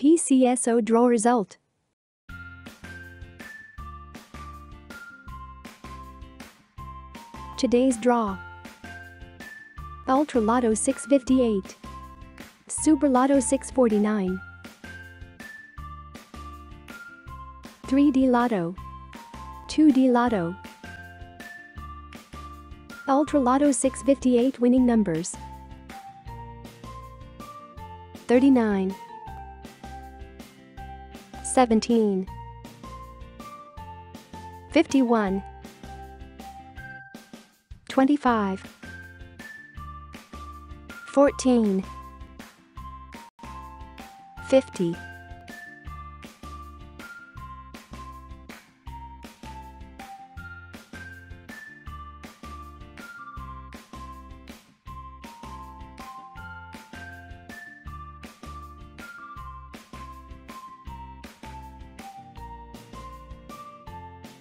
PCSO draw result. Today's draw. Ultra Lotto 658. Super Lotto 649. 3D Lotto. 2D Lotto. Ultra Lotto 658 winning numbers 39 17 51 25 14 50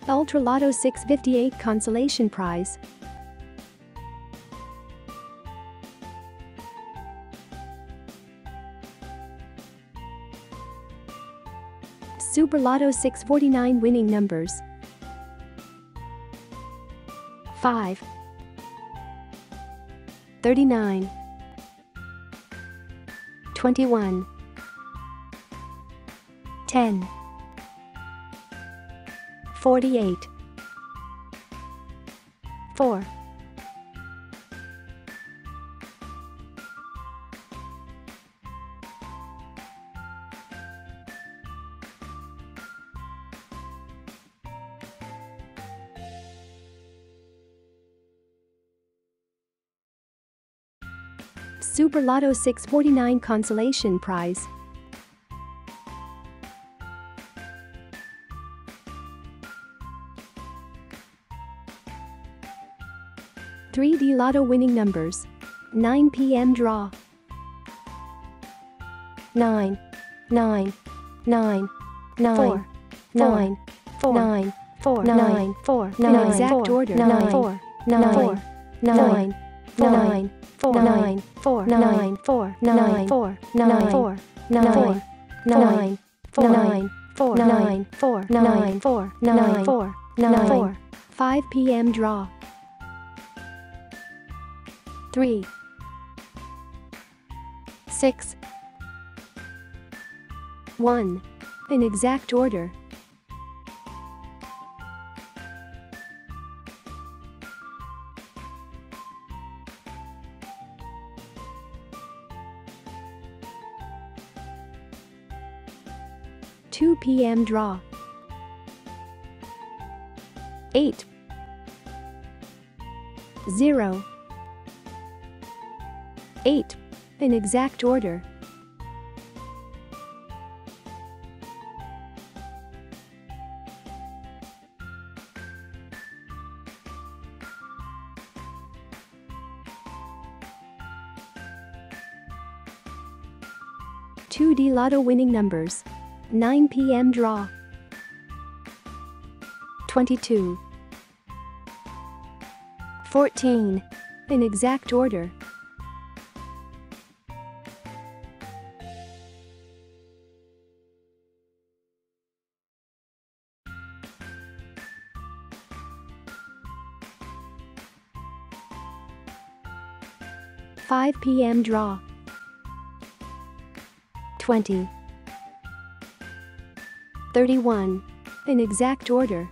Ultra Lotto 658 Consolation Prize. Super Lotto 649 winning numbers. 5 39 21 10 48 4 Super Lotto 649 Consolation Prize 3D Lotto winning numbers. 9 p.m. draw. 9. 9. 9. 9. 9. 4. 9. 4. 9. 4. 9. Exact order. 9. 4. 9. 9. 9. 4. 9. 4. 9. 4. 9. 4. 9. 4. 9. 9. 4. 9. 4. 9. 4. 9. 4. 9. 4. 9. 4. 5 p.m. draw. 3 6 1 in exact order Two PM draw. Eight. Zero. Eight. In exact order. Two D Lotto winning numbers. 9 p.m. draw. 22. 14. In exact order. Five PM draw. Twenty. 31. In exact order.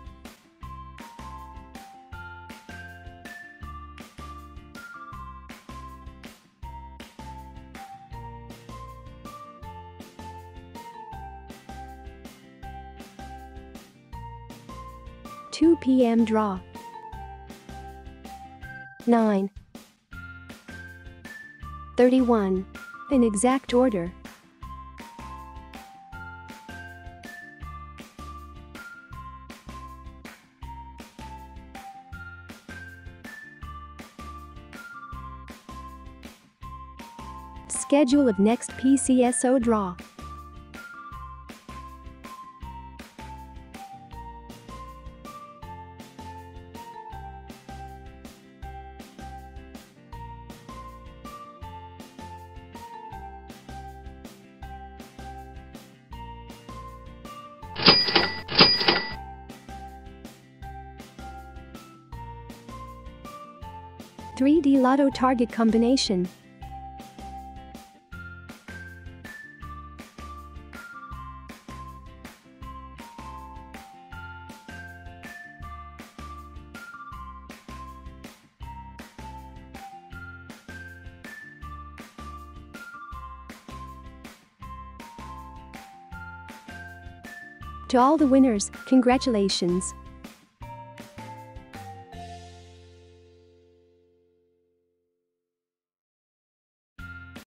Two PM draw. Nine. Thirty-one. In exact order. Schedule of next PCSO draw. 3D Lotto target combination. To all the winners, congratulations.